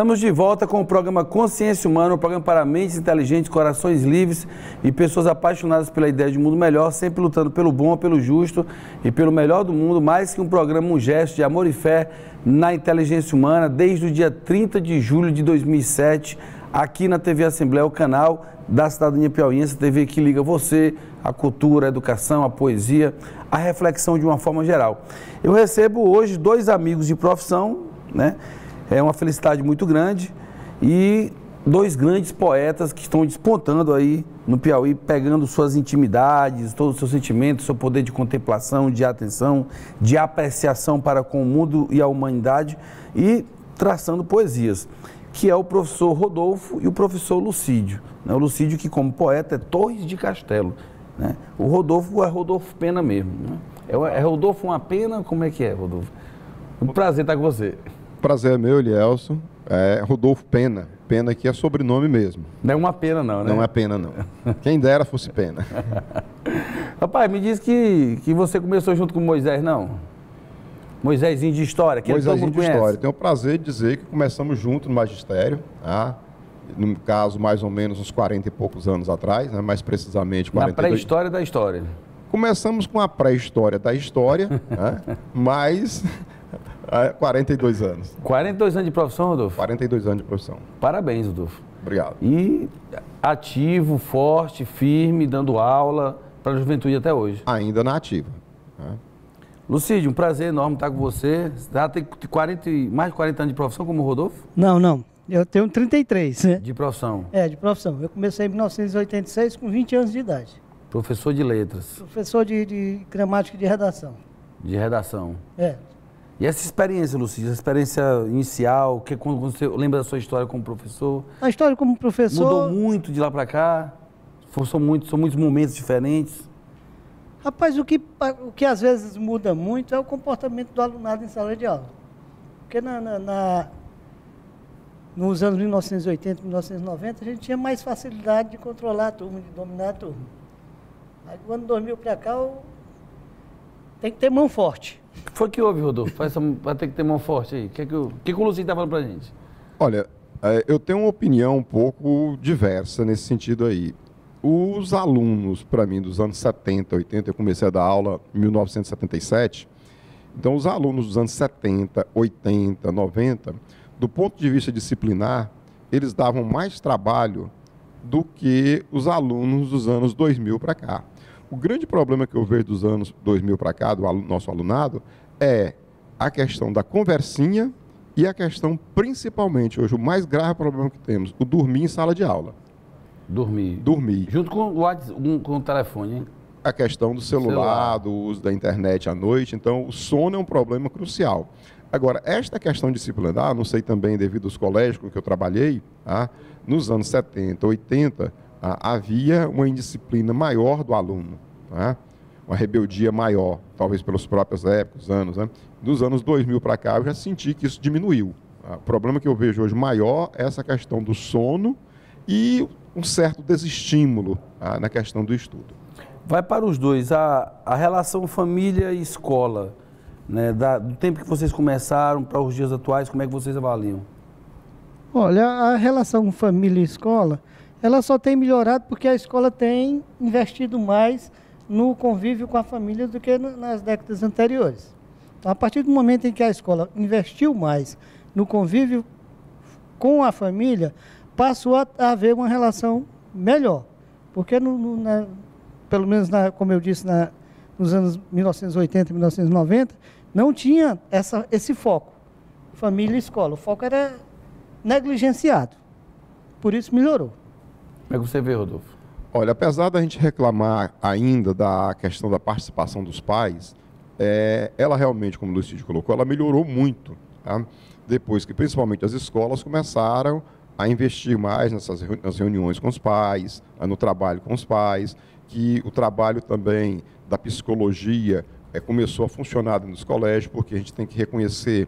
Estamos de volta com o programa Consciência Humana, um programa para mentes inteligentes, corações livres e pessoas apaixonadas pela ideia de um mundo melhor, sempre lutando pelo bom, pelo justo e pelo melhor do mundo, mais que um programa, um gesto de amor e fé na inteligência humana, desde o dia 30 de julho de 2007, aqui na TV Assembleia, o canal da Cidadania Piauiense, TV que liga você, a cultura, a educação, a poesia, a reflexão de uma forma geral. Eu recebo hoje dois amigos de profissão, né? É uma felicidade muito grande e dois grandes poetas que estão despontando aí no Piauí, pegando suas intimidades, todos os seus sentimentos, seu poder de contemplação, de atenção, de apreciação para com o mundo e a humanidade e traçando poesias, que é o professor Rodolfo e o professor Lucídio. Né? O Lucídio que como poeta é Torres de Castelo. Né? O Rodolfo é Rodolfo Pena mesmo. Né? É, é Rodolfo uma pena? Como é que é, Rodolfo? Um prazer estar com você. Prazer é meu, Elielson. É Rodolfo Pena. Pena que é sobrenome mesmo. Não é uma pena, não, né? Não é pena, não. Quem dera fosse pena. Rapaz, me diz que, que você começou junto com Moisés, não? Moisésinho de história, que Moisésinho de conhece. história. Tenho o prazer de dizer que começamos junto no magistério, tá? no caso, mais ou menos uns 40 e poucos anos atrás, né? mais precisamente Na 42. pré-história da história. Começamos com a pré-história da história, né? mas 42 anos. 42 anos de profissão, Rodolfo? 42 anos de profissão. Parabéns, Rodolfo. Obrigado. E ativo, forte, firme, dando aula para a juventude até hoje. Ainda na ativa. né? Lucídio, um prazer enorme estar com você. Já tem 40, e- mais de 40 anos de profissão como o Rodolfo? Não, não. Eu tenho 33, né? De profissão. É, de profissão. Eu comecei em 1986 com 20 anos de idade. Professor de letras, Professor de, de gramática e de redação. de redação. É. E essa experiência, Lucídio, essa experiência inicial, que quando você lembra da sua história como professor, A história como professor. mudou muito de lá para cá? São muitos, são muitos momentos diferentes? Rapaz, o que, o que às vezes muda muito é o comportamento do alunado em sala de aula. Porque na, na- na- nos anos 1980, 1990, a gente tinha mais facilidade de controlar a turma, de dominar a turma. Aí do ano 2000 para cá, tem que ter mão forte. O que foi que houve, Rodolfo? Vai ter que ter mão forte aí. O que, é que, o que, que o Lucídio está falando pra gente? Olha, é, eu tenho uma opinião um pouco diversa nesse sentido aí. Os alunos, para mim, dos anos 70, 80, eu comecei a dar aula em 1977. Então, os alunos dos anos 70, 80, 90, do ponto de vista disciplinar, eles davam mais trabalho do que os alunos dos anos 2000 para cá. O grande problema que eu vejo dos anos 2000 para cá, do nosso alunado, é a questão da conversinha e a questão, principalmente, hoje, o mais grave problema que temos, o dormir em sala de aula. Dormir. Dormir. Junto com o, WhatsApp, com o telefone, hein? A questão do celular, Celular. do uso da internet à noite. Então, o sono é um problema crucial. Agora, esta questão disciplinar, não sei também devido aos colégios com que eu trabalhei, tá? nos anos 70, 80, ah, havia uma indisciplina maior do aluno, tá? uma rebeldia maior, talvez pelos próprios épocas, anos. Né? Dos anos 2000 para cá, eu já senti que isso diminuiu. tá? O problema que eu vejo hoje maior é essa questão do sono e um certo desestímulo tá? na questão do estudo. Vai para os dois. A, a relação família e escola, né? Da- do tempo que vocês começaram para os dias atuais, como é que vocês avaliam? Olha, a relação família e escola, ela só tem melhorado porque a escola tem investido mais no convívio com a família do que nas décadas anteriores. Então, a partir do momento em que a escola investiu mais no convívio com a família, passou a haver uma relação melhor. Porque, no- no- na- pelo menos, na- como eu disse, na- nos anos 1980 e 1990, não tinha essa, esse foco, família e escola. O foco era negligenciado. Por isso melhorou. Como é que você vê, Rodolfo? Olha, apesar da gente reclamar ainda da questão da participação dos pais, é, ela realmente, como o Lucídio colocou, ela melhorou muito. tá? Depois que principalmente as escolas começaram a investir mais nessas reu- nas reuniões com os pais, ah, no trabalho com os pais, que o trabalho também da psicologia eh, começou a funcionar nos colégios, porque a gente tem que reconhecer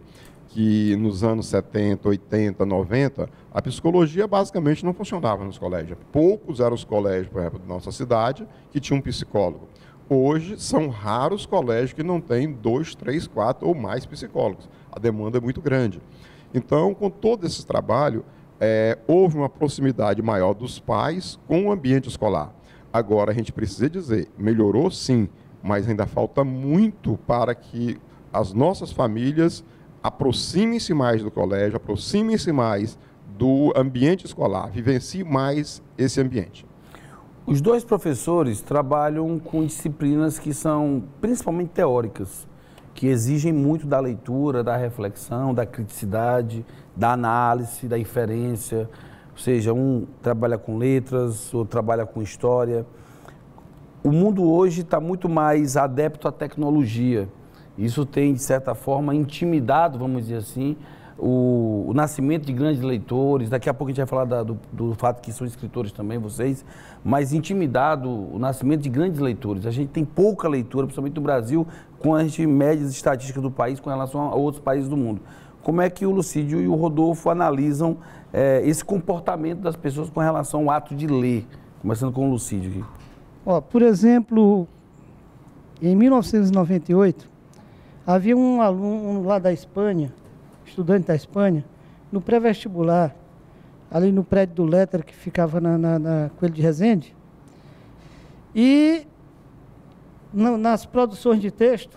que nos anos 70, 80, 90, a psicologia basicamente não funcionava nos colégios. Poucos eram os colégios, por exemplo, da nossa cidade, que tinham um psicólogo. Hoje, são raros colégios que não têm dois, três, quatro ou mais psicólogos. A demanda é muito grande. Então, com todo esse trabalho, é, houve uma proximidade maior dos pais com o ambiente escolar. Agora, a gente precisa dizer, melhorou sim, mas ainda falta muito para que as nossas famílias aproximem-se mais do colégio, aproximem-se mais do ambiente escolar, vivenciem mais esse ambiente. Os dois professores trabalham com disciplinas que são principalmente teóricas, que exigem muito da leitura, da reflexão, da criticidade, da análise, da inferência. Ou seja, um trabalha com letras, outro trabalha com história. O mundo hoje está muito mais adepto à tecnologia. Isso tem, de certa forma, intimidado, vamos dizer assim, o, o, nascimento de grandes leitores. Daqui a pouco a gente vai falar da, do, do, fato que são escritores também, vocês, mas intimidado o nascimento de grandes leitores. A gente tem pouca leitura, principalmente no Brasil, com as médias estatísticas do país com relação a outros países do mundo. Como é que o Lucídio e o Rodolfo analisam é, esse comportamento das pessoas com relação ao ato de ler? Começando com o Lucídio aqui. Ó, por exemplo, em 1998, havia um aluno lá da Espanha, estudante da Espanha, no pré-vestibular, ali no prédio do Letter, que ficava na, na, na Coelho de Resende. E no, nas produções de texto,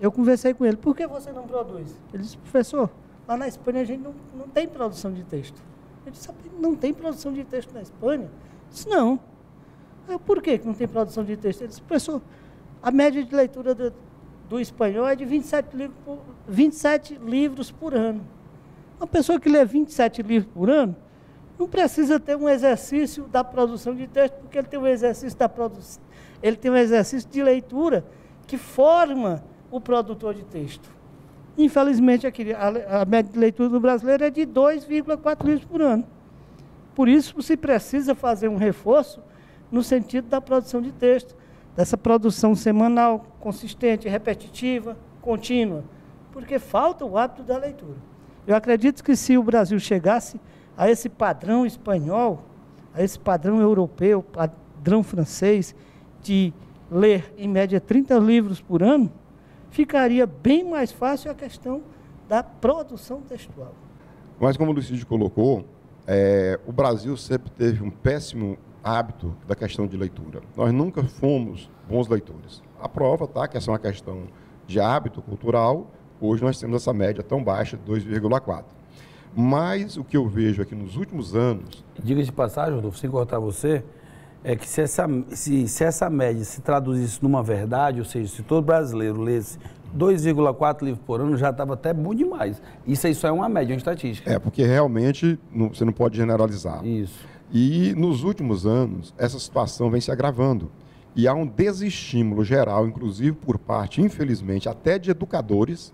eu conversei com ele, por que você não produz? Ele disse, professor, lá na Espanha a gente não, não tem produção de texto. Eu disse, não tem produção de texto na Espanha? Eu disse, não. Eu, por que não tem produção de texto? Ele disse, professor, a média de leitura do espanhol é de 27 livros, por, 27 livros por ano. Uma pessoa que lê 27 livros por ano não precisa ter um exercício da produção de texto, porque ele tem um exercício da produção, ele tem um exercício de leitura que forma o produtor de texto. Infelizmente, a, a média de leitura do brasileiro é de 2,4 livros por ano. Por isso, se precisa fazer um reforço no sentido da produção de texto dessa produção semanal, consistente, repetitiva, contínua, porque falta o hábito da leitura. Eu acredito que se o Brasil chegasse a esse padrão espanhol, a esse padrão europeu, padrão francês, de ler em média 30 livros por ano, ficaria bem mais fácil a questão da produção textual. Mas como o Lucidio colocou, é, o Brasil sempre teve um péssimo hábito da questão de leitura. Nós nunca fomos bons leitores. A prova tá que essa é uma questão de hábito cultural. Hoje nós temos essa média tão baixa de 2,4. Mas o que eu vejo aqui nos últimos anos. Diga de passagem, Rodolfo, sem cortar você, é que se essa, se, se essa média se traduzisse numa verdade, ou seja, se todo brasileiro lesse 2,4 livros por ano, já estava até bom demais. Isso aí só é uma média, uma estatística. É, porque realmente não, você não pode generalizar. Isso. E nos últimos anos, essa situação vem se agravando. E há um desestímulo geral, inclusive por parte, infelizmente, até de educadores,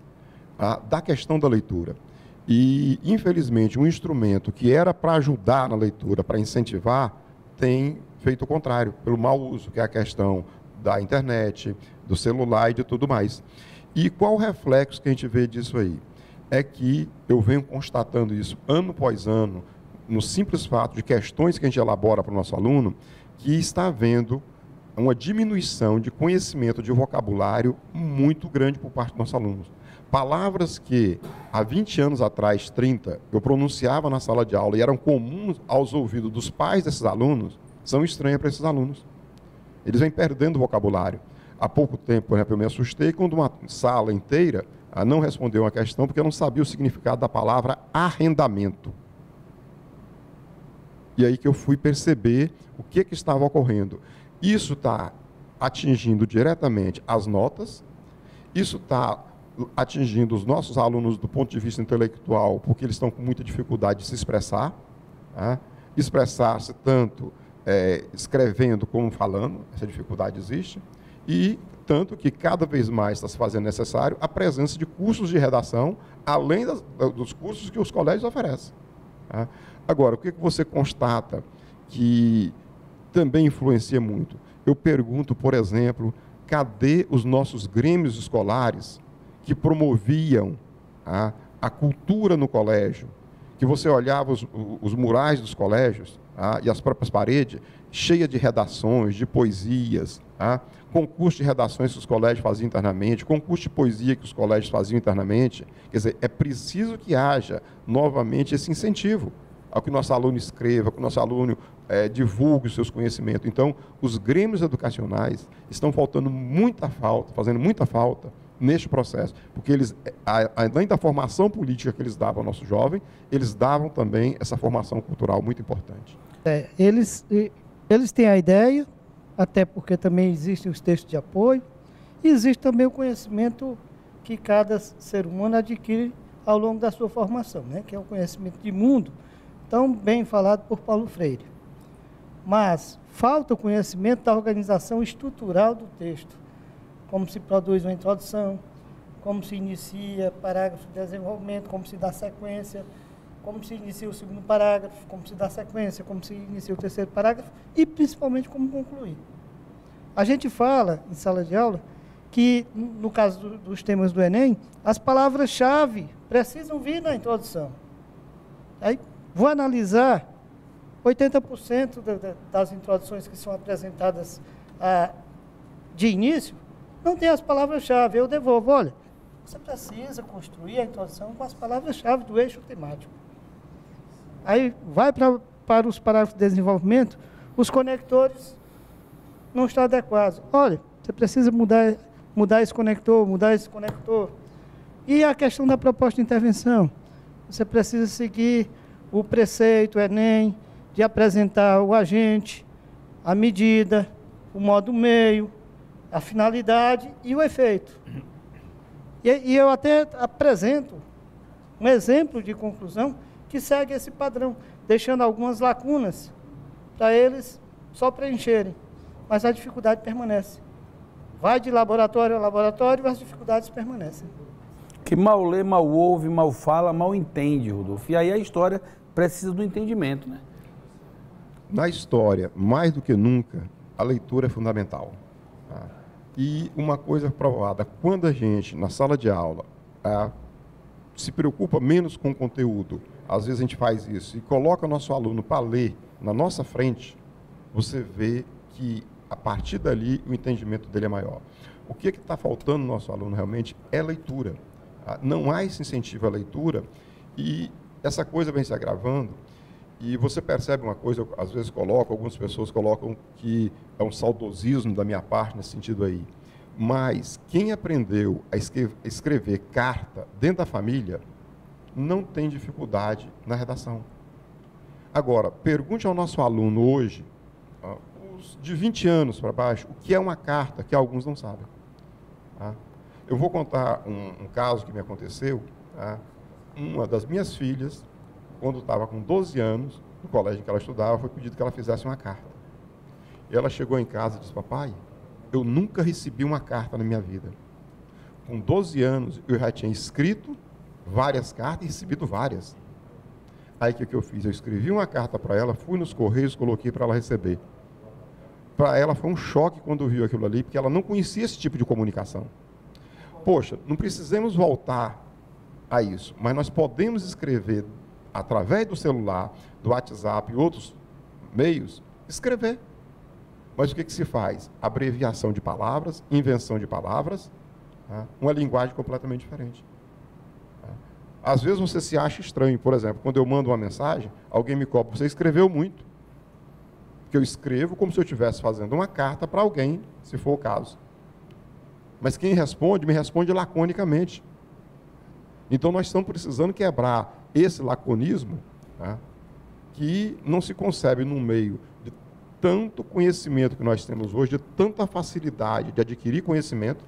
ah, da questão da leitura. E, infelizmente, um instrumento que era para ajudar na leitura, para incentivar, tem feito o contrário, pelo mau uso, que é a questão da internet, do celular e de tudo mais. E qual o reflexo que a gente vê disso aí? É que eu venho constatando isso ano após ano, no simples fato de questões que a gente elabora para o nosso aluno, que está havendo uma diminuição de conhecimento de vocabulário muito grande por parte dos nossos alunos. Palavras que há 20 anos atrás, 30, eu pronunciava na sala de aula e eram comuns aos ouvidos dos pais desses alunos, são estranhas para esses alunos. Eles vêm perdendo vocabulário. Há pouco tempo, por exemplo, eu me assustei quando uma sala inteira ah, não respondeu uma questão porque eu não sabia o significado da palavra arrendamento. E aí que eu fui perceber o que, que estava ocorrendo. Isso está atingindo diretamente as notas, isso está atingindo os nossos alunos do ponto de vista intelectual, porque eles estão com muita dificuldade de se expressar, né? expressar-se tanto é, escrevendo como falando, essa dificuldade existe, e tanto que cada vez mais está se fazendo necessário a presença de cursos de redação, além das, dos cursos que os colégios oferecem. Tá? Agora, o que você constata que também influencia muito? Eu pergunto, por exemplo, cadê os nossos grêmios escolares que promoviam a, a cultura no colégio? Que você olhava os, os murais dos colégios e as próprias paredes cheias de redações, de poesias, Tá? Concurso de redações que os colégios faziam internamente, concurso de poesia que os colégios faziam internamente. Quer dizer, é preciso que haja novamente esse incentivo ao que o nosso aluno escreva, que o nosso aluno é, divulgue os seus conhecimentos. Então, os grêmios educacionais estão faltando muita falta, fazendo muita falta neste processo, porque eles, além da formação política que eles davam ao nosso jovem, eles davam também essa formação cultural muito importante. É, eles, eles têm a ideia, até porque também existem os textos de apoio, e existe também o conhecimento que cada ser humano adquire ao longo da sua formação, né? que é o conhecimento de mundo, tão bem falado por Paulo Freire. Mas falta o conhecimento da organização estrutural do texto, como se produz uma introdução, como se inicia parágrafo de desenvolvimento, como se dá sequência, como se inicia o segundo parágrafo, como se dá sequência, como se inicia o terceiro parágrafo e principalmente como concluir. A gente fala em sala de aula que, no caso do, dos temas do Enem, as palavras-chave precisam vir na introdução. Aí vou analisar 80% das introduções que são apresentadas ah, de início, não tem as palavras-chave. Eu devolvo, olha, você precisa construir a introdução com as palavras-chave do eixo temático. Aí vai pra, para os parágrafos de desenvolvimento, os conectores não estão adequados. Olha, você precisa mudar, mudar esse conector, mudar esse conector. E a questão da proposta de intervenção? Você precisa seguir o preceito, o Enem, de apresentar o agente, a medida, o modo meio, a finalidade e o efeito. E, e eu até apresento um exemplo de conclusão que segue esse padrão, deixando algumas lacunas para eles só preencherem. Mas a dificuldade permanece. Vai de laboratório a laboratório, as dificuldades permanecem. Que mal lê, mal ouve, mal fala, mal entende, Rodolfo. E aí a história precisa do entendimento, né? Na história, mais do que nunca, a leitura é fundamental. Tá? E uma coisa provada, quando a gente, na sala de aula, é, se preocupa menos com o conteúdo às vezes a gente faz isso, e coloca o nosso aluno para ler na nossa frente, você vê que a partir dali o entendimento dele é maior. O que está faltando no nosso aluno realmente é leitura. Ah, não há esse incentivo à leitura e essa coisa vem se agravando. E você percebe uma coisa, eu, às vezes coloco, algumas pessoas colocam que é um saudosismo da minha parte nesse sentido aí. Mas quem aprendeu a escrever, escrever carta dentro da família não tem dificuldade na redação. Agora, pergunte ao nosso aluno hoje, os de 20 anos para baixo, o que é uma carta que alguns não sabem. Tá? Eu vou contar um, um, caso que me aconteceu. Tá? Uma das minhas filhas, quando estava com 12 anos, no colégio que ela estudava, foi pedido que ela fizesse uma carta. E ela chegou em casa e disse: Papai, eu nunca recebi uma carta na minha vida. Com 12 anos, eu já tinha escrito várias cartas e recebido várias. Aí o que eu fiz? Eu escrevi uma carta para ela, fui nos correios, coloquei para ela receber. Para ela foi um choque quando viu aquilo ali, porque ela não conhecia esse tipo de comunicação. Poxa, não precisamos voltar a isso, mas nós podemos escrever através do celular, do WhatsApp e outros meios, escrever. Mas o que, que se faz? Abreviação de palavras, invenção de palavras, tá? uma linguagem completamente diferente. Às vezes você se acha estranho, por exemplo, quando eu mando uma mensagem, alguém me cobra, você escreveu muito. Que eu escrevo como se eu estivesse fazendo uma carta para alguém, se for o caso. Mas quem responde, me responde laconicamente. Então nós estamos precisando quebrar esse laconismo, tá? que não se concebe no meio de tanto conhecimento que nós temos hoje, de tanta facilidade de adquirir conhecimento,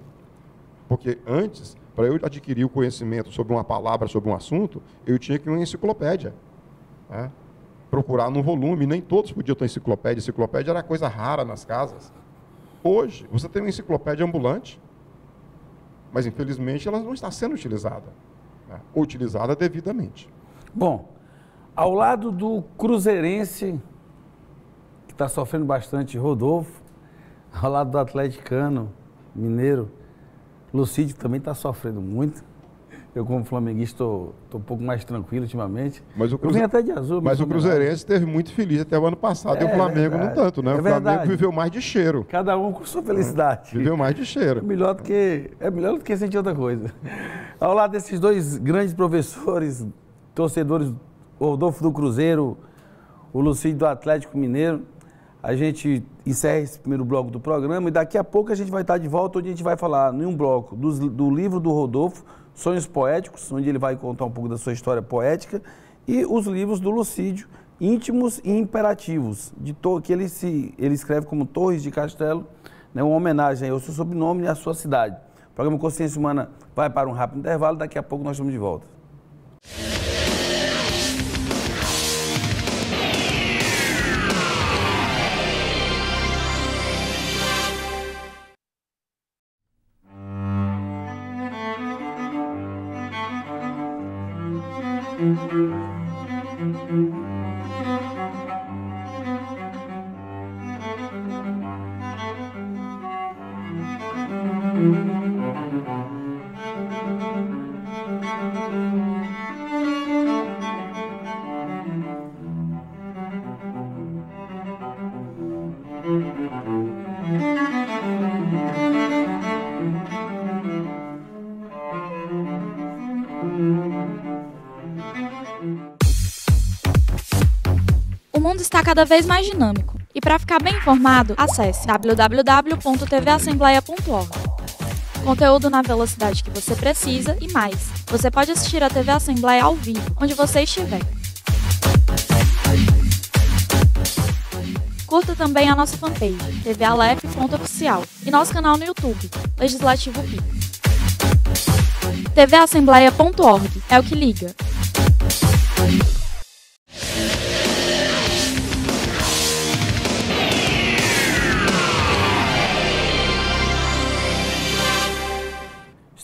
porque antes para eu adquirir o conhecimento sobre uma palavra, sobre um assunto, eu tinha que ir uma enciclopédia. Né? Procurar num volume, nem todos podiam ter enciclopédia. Enciclopédia era coisa rara nas casas. Hoje, você tem uma enciclopédia ambulante, mas infelizmente ela não está sendo utilizada. Né? Utilizada devidamente. Bom, ao lado do Cruzeirense, que está sofrendo bastante, Rodolfo, ao lado do atleticano, mineiro, Lucídio também está sofrendo muito. Eu, como flamenguista, estou um pouco mais tranquilo ultimamente. Mas o, Cruze... até de azul, mas o Cruzeirense esteve muito feliz até o ano passado é, e o Flamengo não tanto, né? É o Flamengo verdade. viveu mais de cheiro. Cada um com sua felicidade. Viveu mais de cheiro. É melhor do que, é melhor do que sentir outra coisa. Ao lado desses dois grandes professores, torcedores, o Rodolfo do Cruzeiro, o Lucídio do Atlético Mineiro, a gente encerra esse primeiro bloco do programa e daqui a pouco a gente vai estar de volta, onde a gente vai falar em um bloco do, do livro do Rodolfo, Sonhos Poéticos, onde ele vai contar um pouco da sua história poética, e os livros do Lucídio, Íntimos e Imperativos, de que ele, se, ele escreve como Torres de Castelo, né, uma homenagem ao seu sobrenome e à sua cidade. O programa Consciência Humana vai para um rápido intervalo, daqui a pouco nós estamos de volta. Está cada vez mais dinâmico. E para ficar bem informado, acesse www.tvassembleia.org. Conteúdo na velocidade que você precisa e mais. Você pode assistir a TV Assembleia ao vivo, onde você estiver. Curta também a nossa fanpage, tvalef.oficial, e nosso canal no YouTube, Legislativo PI. tvassembleia.org é o que liga.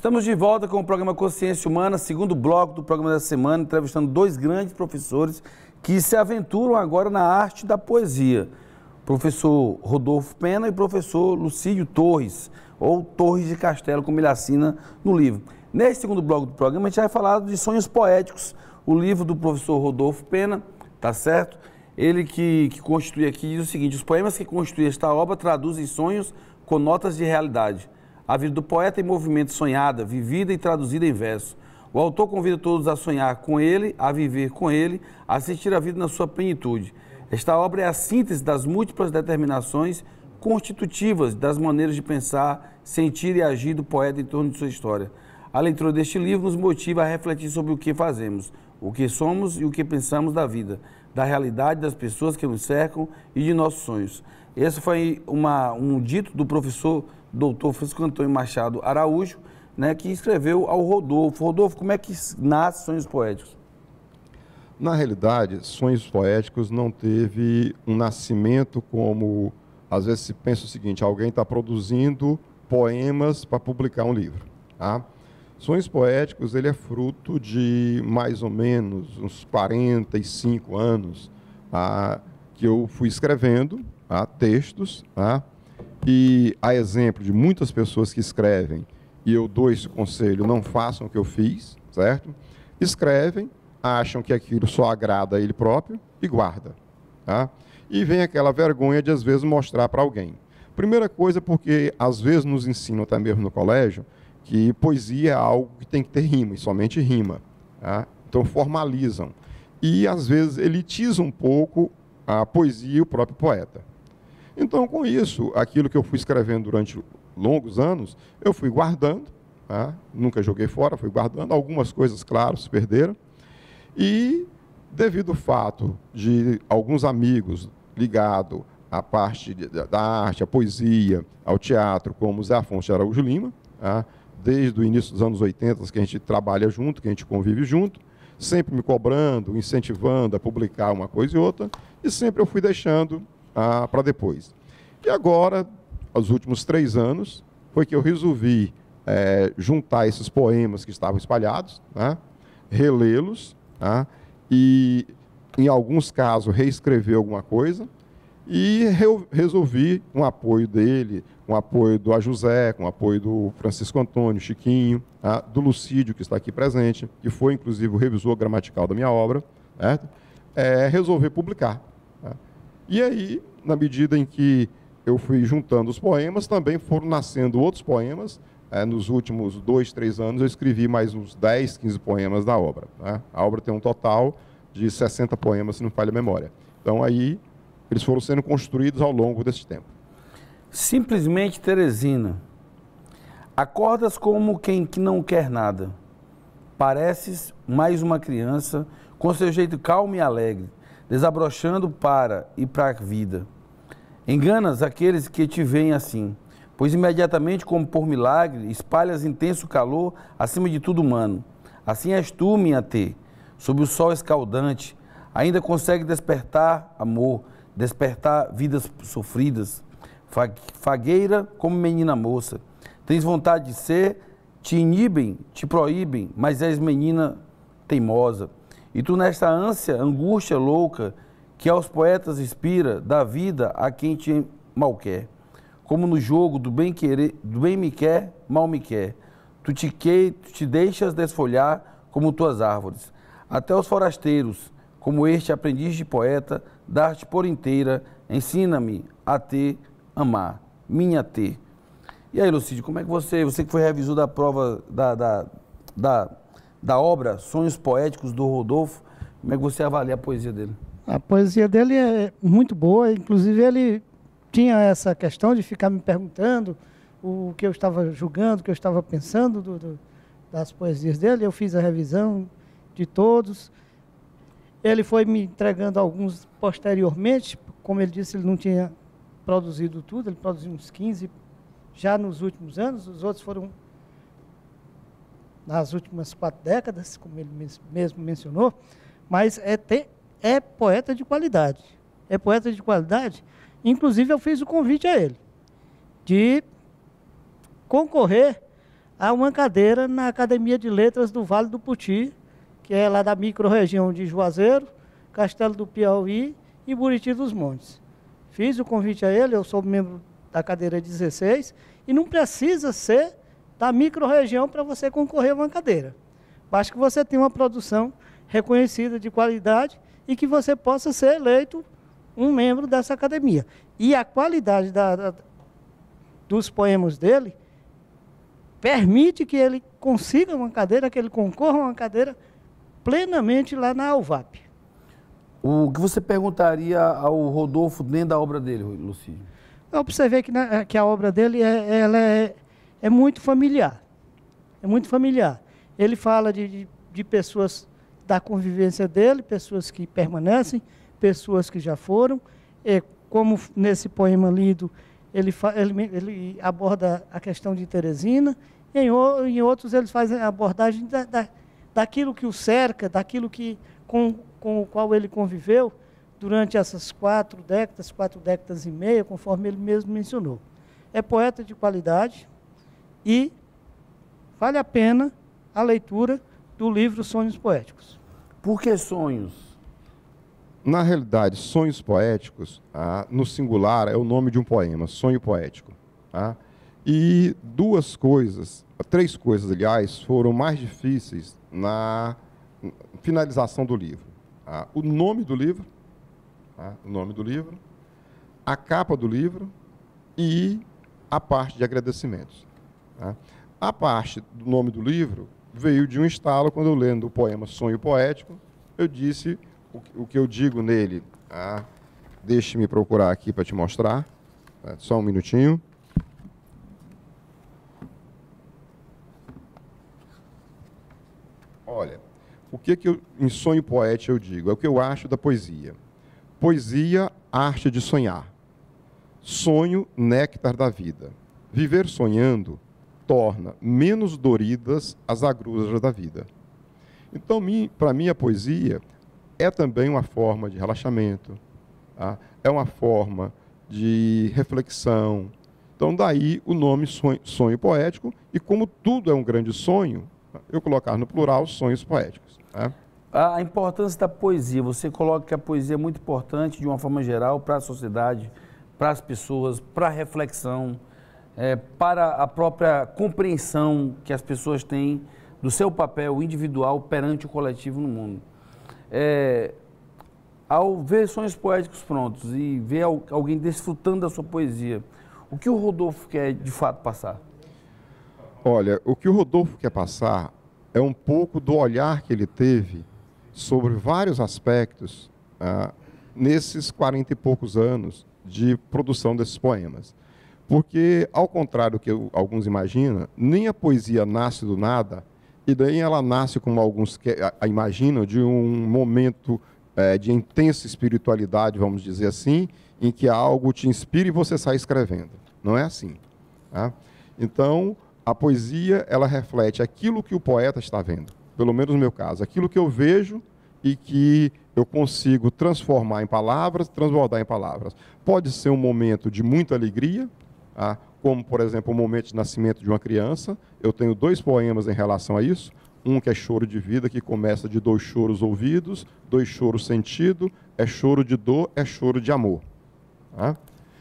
Estamos de volta com o programa Consciência Humana, segundo bloco do programa da semana, entrevistando dois grandes professores que se aventuram agora na arte da poesia. Professor Rodolfo Pena e professor Lucídio Torres, ou Torres de Castelo, como ele assina no livro. Nesse segundo bloco do programa, a gente vai falar de Sonhos Poéticos, o livro do professor Rodolfo Pena, tá certo? Ele que, que constitui aqui diz o seguinte: os poemas que constituem esta obra traduzem sonhos com notas de realidade a vida do poeta em movimento sonhada, vivida e traduzida em verso. O autor convida todos a sonhar com ele, a viver com ele, a assistir a vida na sua plenitude. Esta obra é a síntese das múltiplas determinações constitutivas das maneiras de pensar, sentir e agir do poeta em torno de sua história. A leitura deste livro nos motiva a refletir sobre o que fazemos, o que somos e o que pensamos da vida, da realidade das pessoas que nos cercam e de nossos sonhos. Esse foi uma, um dito do professor doutor Francisco Antônio Machado Araújo, né, que escreveu ao Rodolfo. Rodolfo, como é que nasce Sonhos Poéticos? Na realidade, Sonhos Poéticos não teve um nascimento como, às vezes se pensa o seguinte, alguém está produzindo poemas para publicar um livro. Tá? Sonhos Poéticos ele é fruto de mais ou menos uns 45 anos tá? que eu fui escrevendo tá? textos, tá? E a exemplo de muitas pessoas que escrevem, e eu dou esse conselho, não façam o que eu fiz, certo? Escrevem, acham que aquilo só agrada a ele próprio e guarda. Tá? E vem aquela vergonha de, às vezes, mostrar para alguém. Primeira coisa, porque às vezes nos ensinam, até mesmo no colégio, que poesia é algo que tem que ter rima, e somente rima. Tá? Então formalizam. E às vezes elitizam um pouco a poesia e o próprio poeta. Então, com isso, aquilo que eu fui escrevendo durante longos anos, eu fui guardando, tá? nunca joguei fora, fui guardando. Algumas coisas, claro, se perderam. E, devido ao fato de alguns amigos ligados à parte da arte, à poesia, ao teatro, como Zé Afonso Araújo Lima, tá? desde o início dos anos 80 que a gente trabalha junto, que a gente convive junto, sempre me cobrando, incentivando a publicar uma coisa e outra, e sempre eu fui deixando ah, para depois. E agora, os últimos três anos, foi que eu resolvi é, juntar esses poemas que estavam espalhados, né, relê-los, né, e, em alguns casos, reescrever alguma coisa, E re resolvi, com o apoio dele, com o apoio do A José, com o apoio do Francisco Antônio, Chiquinho, tá? do Lucídio, que está aqui presente, que foi inclusive o revisor gramatical da minha obra? É, resolver publicar. E aí, na medida em que eu fui juntando os poemas, também foram nascendo outros poemas. É, nos últimos dois, três anos, eu escrevi mais uns 10, 15 poemas da obra. Né? A obra tem um total de 60 poemas, se não falha a memória. Então, aí, eles foram sendo construídos ao longo desse tempo. Simplesmente Teresina. Acordas como quem não quer nada. Pareces mais uma criança, com seu jeito calmo e alegre, desabrochando para e para a vida. Enganas aqueles que te veem assim, pois imediatamente, como por milagre, espalhas intenso calor acima de tudo humano. Assim és tu, minha T, sob o sol escaldante, ainda consegue despertar amor, despertar vidas sofridas. Fagueira como menina moça. Tens vontade de ser, te inibem, te proíbem, mas és menina teimosa. E tu, nesta ânsia, angústia louca, que aos poetas inspira, dá vida a quem te mal quer. Como no jogo do bem querer, do bem me quer, mal me quer. Tu te, que, tu te deixas desfolhar como tuas árvores. Até os forasteiros, como este aprendiz de poeta, dar-te por inteira, ensina-me a ter, amar, minha ter. E aí, Lucídio, como é que você, você que foi revisor da prova da, da, da, da obra Sonhos Poéticos do Rodolfo, como é que você avalia a poesia dele? A poesia dele é muito boa, inclusive ele tinha essa questão de ficar me perguntando o que eu estava julgando, o que eu estava pensando do, do, das poesias dele. Eu fiz a revisão de todos. Ele foi me entregando alguns posteriormente, como ele disse, ele não tinha produzido tudo, ele produziu uns 15 já nos últimos anos, os outros foram nas últimas quatro décadas, como ele mesmo mencionou, mas é, é poeta de qualidade. É poeta de qualidade. Inclusive, eu fiz o convite a ele de concorrer a uma cadeira na Academia de Letras do Vale do Puti, que é lá da microrregião de Juazeiro, Castelo do Piauí e Buriti dos Montes. Fiz o convite a ele, eu sou membro da cadeira 16, e não precisa ser da microrregião para você concorrer a uma cadeira. Basta que você tenha uma produção reconhecida de qualidade e que você possa ser eleito um membro dessa academia. E a qualidade da, da, dos poemas dele permite que ele consiga uma cadeira, que ele concorra a uma cadeira plenamente lá na Alvap. O que você perguntaria ao Rodolfo dentro da obra dele, Lucídio? Eu observei que, que a obra dele é, ela é, é muito familiar. É muito familiar. Ele fala de, de, de pessoas da convivência dele, pessoas que permanecem, pessoas que já foram. E como nesse poema lido, ele, ele, ele aborda a questão de Teresina. Em, em outros, ele faz a abordagem da, da daquilo que o cerca, daquilo que, com, com o qual ele conviveu durante essas quatro décadas, quatro décadas e meia, conforme ele mesmo mencionou. É poeta de qualidade e vale a pena a leitura do livro Sonhos Poéticos. Por que sonhos? Na realidade, sonhos poéticos, ah, no singular, é o nome de um poema, sonho poético. Ah, e duas coisas, três coisas, aliás, foram mais difíceis na finalização do livro. Ah, o nome do livro, ah, o nome do livro, a capa do livro e a parte de agradecimentos. Ah. A parte do nome do livro veio de um estalo quando eu lendo o poema Sonho Poético, eu disse o, o que eu digo nele. Ah, Deixe-me procurar aqui para te mostrar. Ah, só um minutinho. Olha, o que, que eu, em sonho poético eu digo? É o que eu acho da poesia. Poesia, arte de sonhar. Sonho, néctar da vida. Viver sonhando torna menos doridas as agruras da vida. Então, para mim, a poesia é também uma forma de relaxamento, tá? é uma forma de reflexão. Então, daí o nome sonho, sonho poético, e como tudo é um grande sonho, eu colocar no plural sonhos poéticos. Né? A importância da poesia, você coloca que a poesia é muito importante de uma forma geral para a sociedade, para as pessoas, para a reflexão, é, para a própria compreensão que as pessoas têm do seu papel individual perante o coletivo no mundo. É, ao ver sonhos poéticos prontos e ver alguém desfrutando da sua poesia, o que o Rodolfo quer de fato passar? Olha, o que o Rodolfo quer passar é um pouco do olhar que ele teve sobre vários aspectos ah, nesses quarenta e poucos anos de produção desses poemas. Porque, ao contrário do que alguns imaginam, nem a poesia nasce do nada, e daí ela nasce, como alguns que, a, imaginam, de um momento é, de intensa espiritualidade, vamos dizer assim, em que algo te inspira e você sai escrevendo. Não é assim. Tá? Então, a poesia, ela reflete aquilo que o poeta está vendo. Pelo menos no meu caso. Aquilo que eu vejo e que eu consigo transformar em palavras, transbordar em palavras. Pode ser um momento de muita alegria, tá? como, por exemplo, o momento de nascimento de uma criança. Eu tenho dois poemas em relação a isso. Um que é choro de vida, que começa de dois choros ouvidos, dois choros sentidos, é choro de dor, é choro de amor. Tá?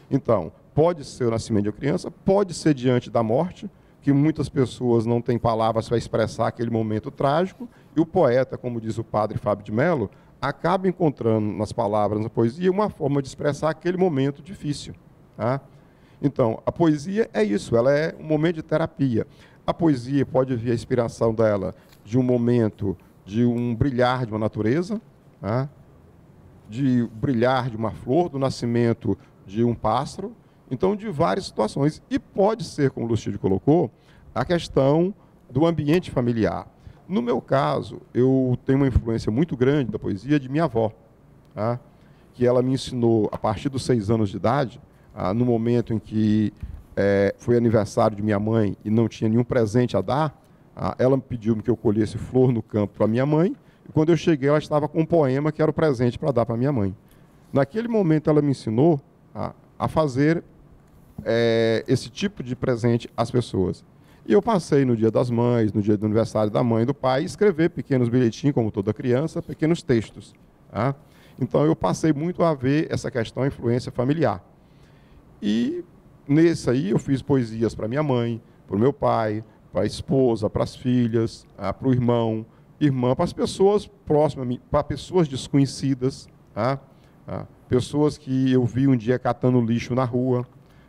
Então, pode ser o nascimento de uma criança, pode ser diante da morte, que muitas pessoas não têm palavras para expressar aquele momento trágico, e o poeta, como diz o padre Fábio de Mello, acaba encontrando nas palavras, na poesia, uma forma de expressar aquele momento difícil. Tá? Então, a poesia é isso, ela é um momento de terapia. A poesia pode vir a inspiração dela de um momento de um brilhar de uma natureza, né? de brilhar de uma flor, do nascimento de um pássaro, então de várias situações. E pode ser, como o Lucídio colocou, a questão do ambiente familiar. No meu caso, eu tenho uma influência muito grande da poesia de minha avó, tá? que ela me ensinou a partir dos seis anos de idade ah, no momento em que é, foi aniversário de minha mãe e não tinha nenhum presente a dar, ah, ela pediu que eu colhesse flor no campo para minha mãe, e quando eu cheguei, ela estava com um poema que era o presente para dar para minha mãe. Naquele momento, ela me ensinou a, a fazer é, esse tipo de presente às pessoas. E eu passei no dia das mães, no dia do aniversário da mãe e do pai, escrever pequenos bilhetinhos, como toda criança, pequenos textos. Tá? Então eu passei muito a ver essa questão influência familiar. E nesse aí eu fiz poesias para minha mãe, para o meu pai, para a esposa, para as filhas, ah, para o irmão, irmã, para as pessoas próximas para pessoas desconhecidas, tá? ah, pessoas que eu vi um dia catando lixo na rua,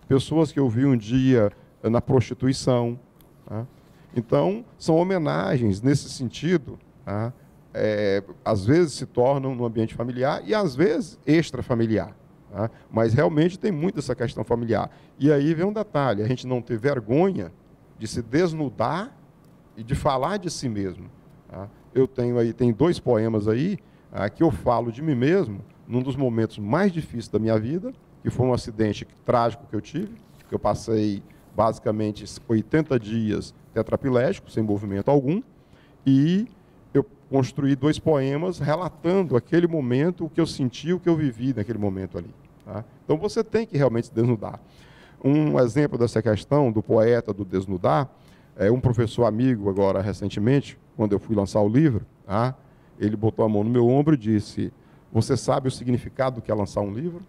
pessoas que eu vi um dia na prostituição. Tá? Então, são homenagens nesse sentido, tá? é, às vezes se tornam no ambiente familiar e às vezes extrafamiliar. Tá? Mas realmente tem muito essa questão familiar. E aí vem um detalhe: a gente não ter vergonha de se desnudar e de falar de si mesmo. Tá? Eu tenho aí, tem dois poemas aí ah, que eu falo de mim mesmo num dos momentos mais difíceis da minha vida, que foi um acidente trágico que eu tive, que eu passei basicamente 80 dias tetraplégico, sem movimento algum, e construí dois poemas relatando aquele momento, o que eu senti, o que eu vivi naquele momento ali. Tá? Então você tem que realmente se desnudar. Um exemplo dessa questão do poeta do desnudar é um professor amigo agora recentemente, quando eu fui lançar o livro, tá? ele botou a mão no meu ombro e disse: "Você sabe o significado do que é lançar um livro?"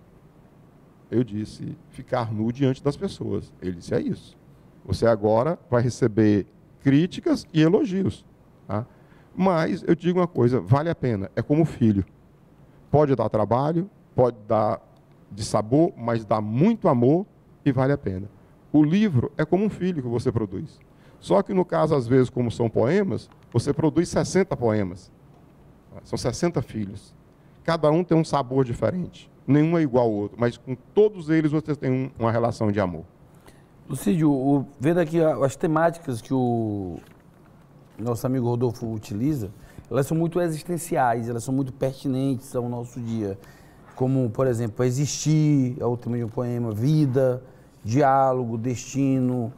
Eu disse: "Ficar nu diante das pessoas." Ele disse: "É isso. Você agora vai receber críticas e elogios." Tá? Mas eu digo uma coisa, vale a pena. É como filho. Pode dar trabalho, pode dar de sabor, mas dá muito amor e vale a pena. O livro é como um filho que você produz. Só que no caso, às vezes, como são poemas, você produz 60 poemas. São 60 filhos. Cada um tem um sabor diferente. Nenhum é igual ao outro, mas com todos eles você tem um, uma relação de amor. Lucídio, vendo aqui as temáticas que o nosso amigo Rodolfo utiliza, elas são muito existenciais, elas são muito pertinentes ao nosso dia como, por exemplo, existir, é o tema de um poema, vida, diálogo, destino,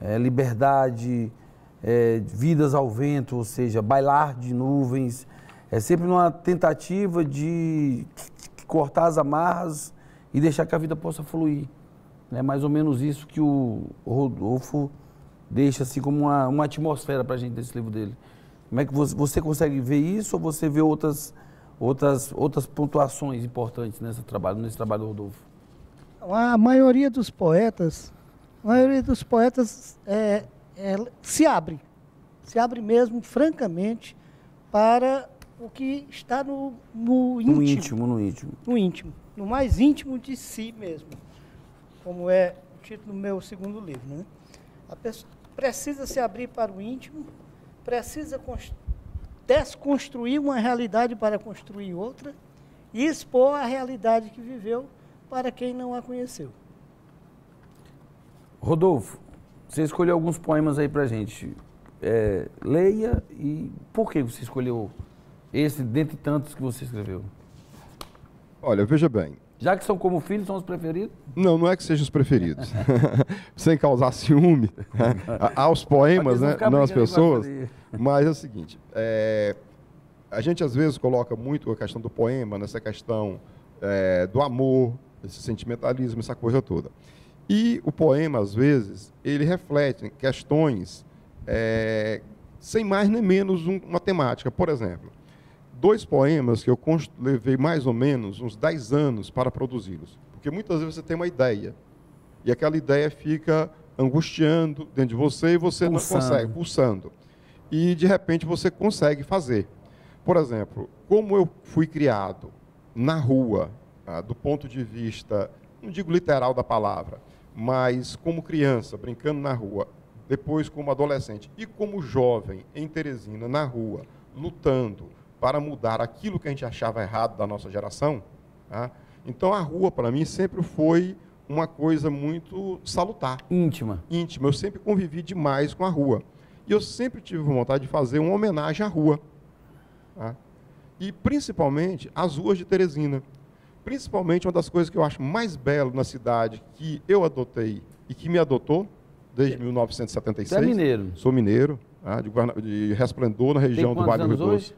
é, liberdade, é, vidas ao vento, ou seja, bailar de nuvens. É sempre uma tentativa de cortar as amarras e deixar que a vida possa fluir. É mais ou menos isso que o Rodolfo deixa assim como uma, uma atmosfera para a gente desse livro dele. Como é que você, você consegue ver isso ou você vê outras, outras, outras pontuações importantes nesse trabalho, nesse trabalho do Rodolfo? A maioria dos poetas, a maioria dos poetas é, é, se abre, se abre mesmo, francamente, para o que está no, no íntimo. No íntimo, no íntimo. No íntimo, no mais íntimo de si mesmo, como é o título do meu segundo livro. Né? A pessoa precisa se abrir para o íntimo, precisa desconstruir uma realidade para construir outra e expor a realidade que viveu para quem não a conheceu. Rodolfo, você escolheu alguns poemas aí para gente. É, leia e por que você escolheu esse dentre tantos que você escreveu? Olha, veja bem. Já que são como filhos, são os preferidos? Não, não é que sejam os preferidos. Sem causar ciúme né? aos poemas, né? não às pessoas. Mas é o seguinte, é, a gente às vezes coloca muito a questão do poema nessa questão é, do amor, esse sentimentalismo, essa coisa toda. E o poema, às vezes, ele reflete questões é, sem mais nem menos um, uma temática. Por exemplo, dois poemas que eu levei mais ou menos uns 10 anos para produzi-los. Porque muitas vezes você tem uma ideia, e aquela ideia fica angustiando dentro de você e você pulsando. não consegue, pulsando. E, de repente, você consegue fazer. Por exemplo, como eu fui criado na rua, ah, do ponto de vista, não digo literal da palavra, mas como criança, brincando na rua, depois como adolescente e como jovem em Teresina, na rua, lutando, para mudar aquilo que a gente achava errado da nossa geração. Tá? Então a rua, para mim, sempre foi uma coisa muito salutar. Íntima. Íntima. Eu sempre convivi demais com a rua. E eu sempre tive vontade de fazer uma homenagem à rua. Tá? E principalmente às ruas de Teresina. Principalmente uma das coisas que eu acho mais belo na cidade, que eu adotei e que me adotou desde 1976. Você é mineiro? Sou mineiro, tá? de, de Resplendor, na região do Vale do Rio Doce.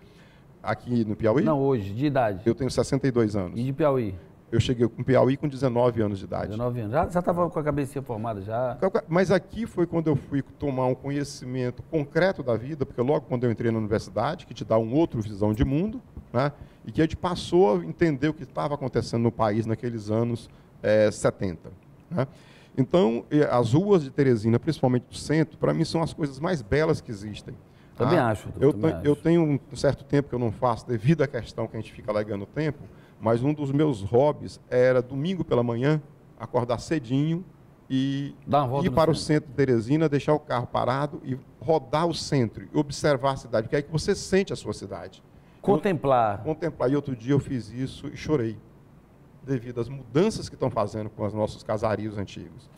Aqui no Piauí? Não, hoje, de idade. Eu tenho 62 anos. E de Piauí? Eu cheguei com Piauí com 19 anos de idade. 19 anos. Já estava com a cabeça formada já? Mas aqui foi quando eu fui tomar um conhecimento concreto da vida, porque logo quando eu entrei na universidade, que te dá uma outra visão de mundo, né? e que a gente passou a entender o que estava acontecendo no país naqueles anos é, 70. Né? Então, as ruas de Teresina, principalmente do centro, para mim são as coisas mais belas que existem. Também ah, acho. Eu, também eu tenho um certo tempo que eu não faço, devido à questão que a gente fica alegando o tempo, mas um dos meus hobbies era, domingo pela manhã, acordar cedinho e ir para o centro de Teresina, deixar o carro parado e rodar o centro observar a cidade, porque é aí que você sente a sua cidade. Contemplar. Eu, contemplar. E outro dia eu fiz isso e chorei, devido às mudanças que estão fazendo com os nossos casarios antigos.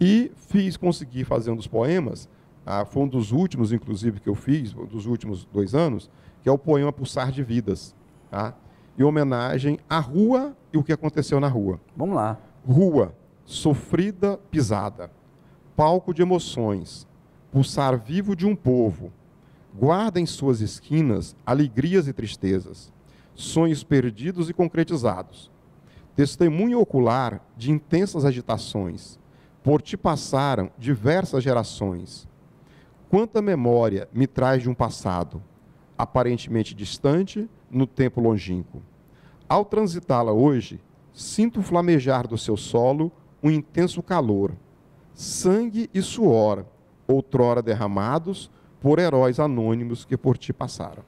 E fiz, consegui fazer um dos poemas ah, foi um dos últimos, inclusive, que eu fiz, dos últimos dois anos, que é o poema Pulsar de Vidas, tá? em homenagem à rua e o que aconteceu na rua. Vamos lá. Rua, sofrida, pisada, palco de emoções, pulsar vivo de um povo, guarda em suas esquinas alegrias e tristezas, sonhos perdidos e concretizados, testemunho ocular de intensas agitações, por ti passaram diversas gerações, Quanta memória me traz de um passado, aparentemente distante, no tempo longínquo. Ao transitá-la hoje, sinto flamejar do seu solo um intenso calor, sangue e suor, outrora derramados por heróis anônimos que por ti passaram.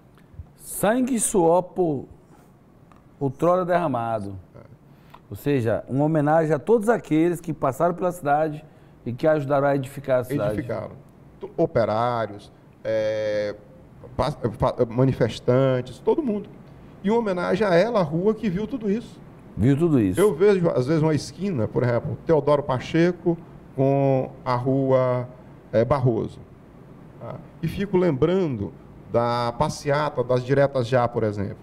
Sangue e suor por outrora derramado. Ou seja, uma homenagem a todos aqueles que passaram pela cidade e que ajudaram a edificar a cidade. Edificaram operários, é, manifestantes, todo mundo. E uma homenagem a ela, a rua que viu tudo isso. Viu tudo isso. Eu vejo, às vezes, uma esquina, por exemplo, Teodoro Pacheco com a rua é, Barroso. Tá? E fico lembrando da passeata das diretas já, por exemplo.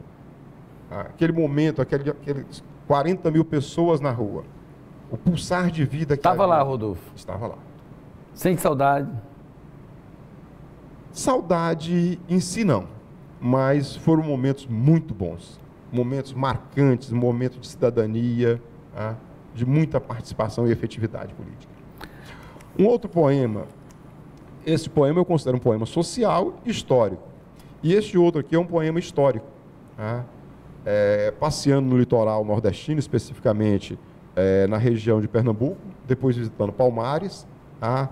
Tá? Aquele momento, aquele, aqueles 40 mil pessoas na rua. O pulsar de vida que. Estava lá, Rodolfo. Estava lá. Sente saudade? Saudade em si não, mas foram momentos muito bons, momentos marcantes, momentos de cidadania, tá? de muita participação e efetividade política. Um outro poema, esse poema eu considero um poema social e histórico. E este outro aqui é um poema histórico. Né? É, passeando no litoral nordestino, especificamente é, na região de Pernambuco, depois visitando Palmares, tá?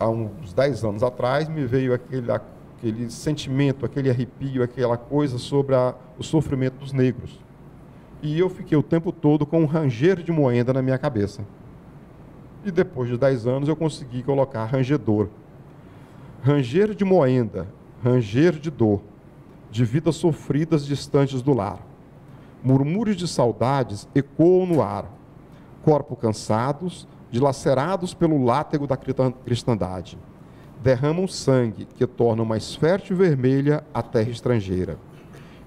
Há uns 10 anos atrás, me veio aquele, aquele sentimento, aquele arrepio, aquela coisa sobre a, o sofrimento dos negros. E eu fiquei o tempo todo com um ranger de moenda na minha cabeça. E depois de 10 anos eu consegui colocar rangedor. Ranger de moenda, ranger de dor, de vidas sofridas distantes do lar. Murmúrios de saudades ecoam no ar. Corpos cansados, dilacerados pelo látego da cristandade. Derramam sangue que torna mais fértil e vermelha a terra estrangeira.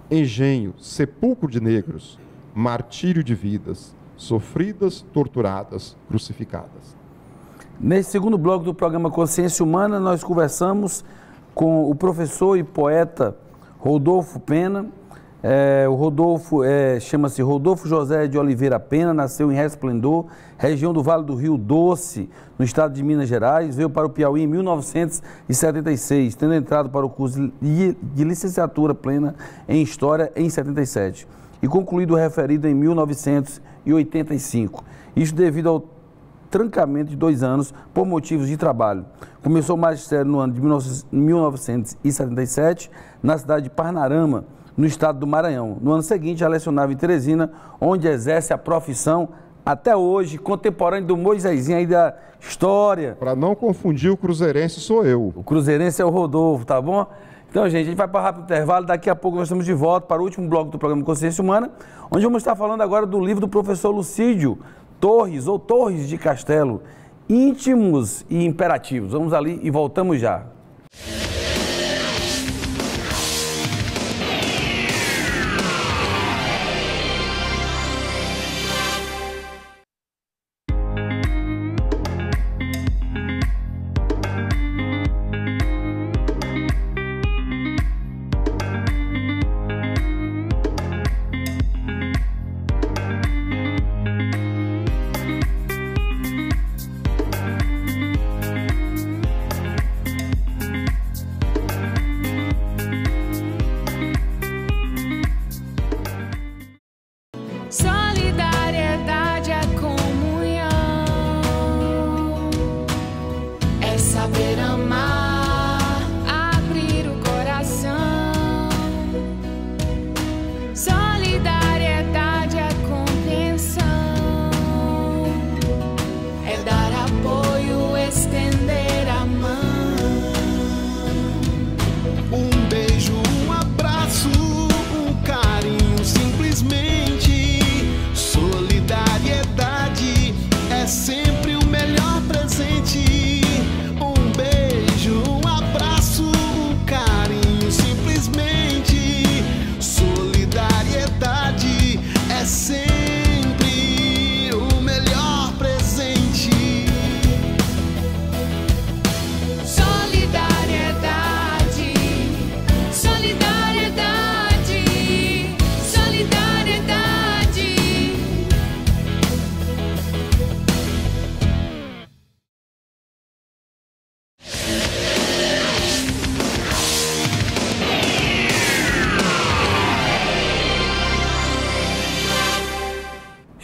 Engenho, sepulcro de negros, martírio de vidas, sofridas, torturadas, crucificadas. Nesse segundo bloco do programa Consciência Humana, nós conversamos com o professor e poeta Rodolfo Pena. É, o Rodolfo é, chama-se Rodolfo José de Oliveira Pena, nasceu em Resplendor, região do Vale do Rio Doce, no estado de Minas Gerais. Veio para o Piauí em 1976, tendo entrado para o curso de licenciatura plena em História em 77 e concluído o referido em 1985. Isso devido ao trancamento de dois anos por motivos de trabalho. Começou o magistério no ano de 1977, na cidade de Parnarama, no estado do Maranhão. No ano seguinte, já lecionava em Teresina, onde exerce a profissão até hoje, contemporâneo do Moisésinho aí da história. Para não confundir, o cruzeirense sou eu. O cruzeirense é o Rodolfo, tá bom? Então, gente, a gente vai para um rápido intervalo. Daqui a pouco nós estamos de volta para o último bloco do programa Consciência Humana, onde vamos estar falando agora do livro do professor Lucídio, torres ou torres de castelo, íntimos e imperativos. Vamos ali e voltamos já.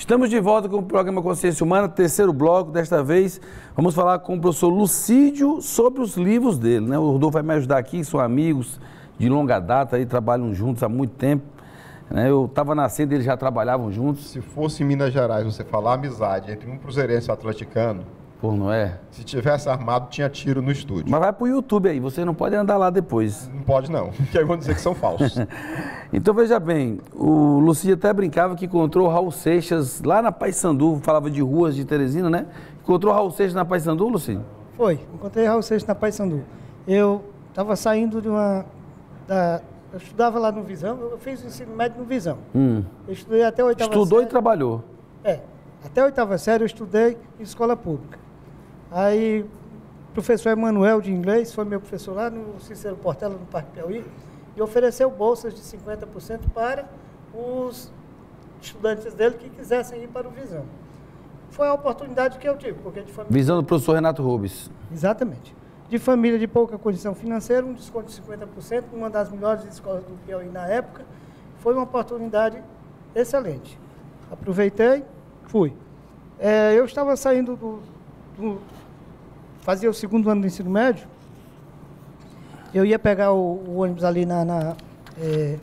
Estamos de volta com o programa Consciência Humana, terceiro bloco. Desta vez vamos falar com o professor Lucídio sobre os livros dele. Né? O Rodolfo vai me ajudar aqui, são amigos de longa data, trabalham juntos há muito tempo. Né? Eu estava nascendo, eles já trabalhavam juntos. Se fosse em Minas Gerais você falar amizade entre um cruzeirense e um atleticano, Pô, não é? Se tivesse armado, tinha tiro no estúdio. Mas vai pro YouTube aí, você não pode andar lá depois. Não pode não, porque aí vão dizer que são falsos. então veja bem, o Lucia até brincava que encontrou o Raul Seixas lá na Paysandu, falava de ruas de Teresina, né? Encontrou o Raul Seixas na Paysandu, Lucia? Foi, encontrei Raul Seixas na Paysandu. Eu estava saindo de uma... Da, eu estudava lá no Visão, eu fiz o ensino médio no Visão. Hum. Eu estudei até oitava Estudou série. e trabalhou. É, até a oitava série eu estudei em escola pública. Aí, o professor Emanuel de inglês foi meu professor lá no Cícero Portela, no Parque Piauí, e ofereceu bolsas de 50% para os estudantes dele que quisessem ir para o Visão. Foi a oportunidade que eu tive, porque de família... Visão do professor Renato Rubens. Exatamente. de família de pouca condição financeira, um desconto de 50%, uma das melhores escolas do Piauí na época. Foi uma oportunidade excelente. Aproveitei, fui. É, eu estava saindo do, do, Fazia o segundo ano do ensino médio. Eu ia pegar o, o ônibus ali na, na, é,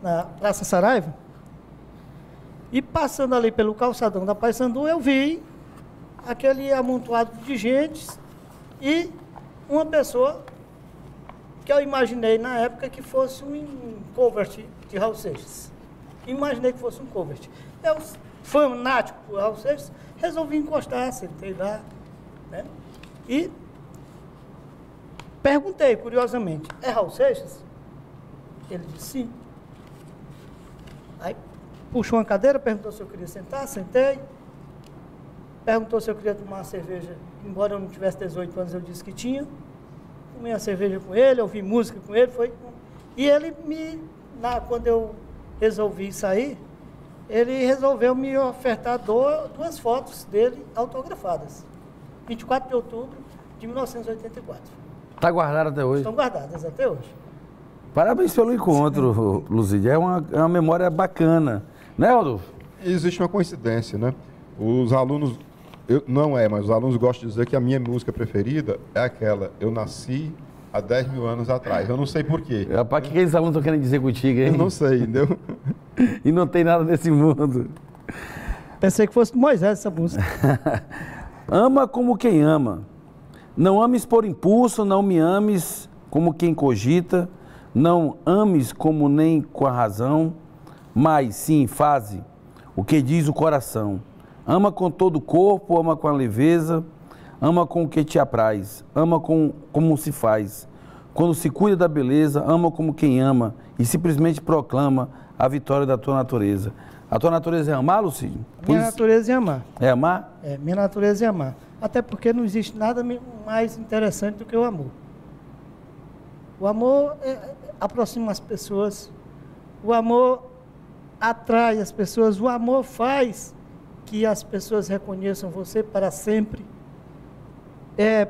na Praça Saraiva. E passando ali pelo calçadão da Paysandu, eu vi aquele amontoado de gente e uma pessoa que eu imaginei na época que fosse um covert de Raul Seixas. Imaginei que fosse um covert. Eu, fanático por Raul Seixas, resolvi encostar, sentei lá, né? E perguntei, curiosamente, é Raul Seixas? Ele disse sim. Aí puxou uma cadeira, perguntou se eu queria sentar, sentei. Perguntou se eu queria tomar uma cerveja, embora eu não tivesse 18 anos, eu disse que tinha. Tomei a cerveja com ele, ouvi música com ele, foi. E ele me, na, quando eu resolvi sair, ele resolveu me ofertar duas fotos dele autografadas. 24 de outubro de 1984. Está guardado até hoje? Estão guardadas até hoje. Parabéns pelo encontro, Luzídia. É uma, é uma memória bacana. Né, Rodolfo? Existe uma coincidência, né? Os alunos, eu, não é, mas os alunos gostam de dizer que a minha música preferida é aquela. Eu nasci há 10 mil anos atrás. Eu não sei porquê. Rapaz, o que aqueles alunos estão querendo dizer contigo, hein? Eu não sei, entendeu? e não tem nada nesse mundo. Pensei que fosse Moisés essa música. Ama como quem ama. Não ames por impulso, não me ames como quem cogita, não ames como nem com a razão, mas sim faze o que diz o coração. Ama com todo o corpo, ama com a leveza, ama com o que te apraz, ama com, como se faz. Quando se cuida da beleza, ama como quem ama e simplesmente proclama a vitória da tua natureza. A tua natureza é amar, Lucídio? Minha natureza é amar. É amar? É, minha natureza é amar. Até porque não existe nada mais interessante do que o amor. O amor é, aproxima as pessoas. O amor atrai as pessoas. O amor faz que as pessoas reconheçam você para sempre. É,